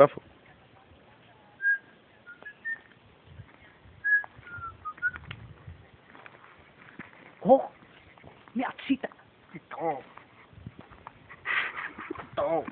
Papo. Oh, minha cita. Então. Então.